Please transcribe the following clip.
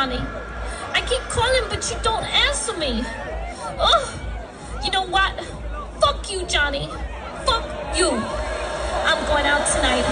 Johnny? I keep calling, but you don't answer me. Oh, you know what? Fuck you, Johnny. Fuck you. I'm going out tonight,